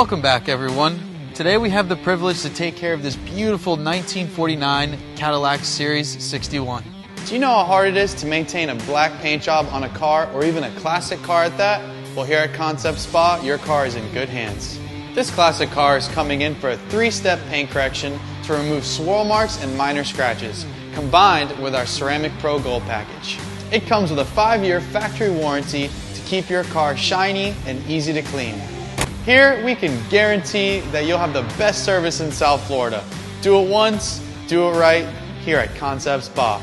Welcome back, everyone. Today we have the privilege to take care of this beautiful 1949 Cadillac Series 61. Do you know how hard it is to maintain a black paint job on a car or even a classic car at that? Well, here at Concept Spa, your car is in good hands. This classic car is coming in for a three-step paint correction to remove swirl marks and minor scratches, combined with our Ceramic Pro Gold package. It comes with a five-year factory warranty to keep your car shiny and easy to clean. Here, we can guarantee that you'll have the best service in South Florida. Do it once, do it right, here at Concept Spa.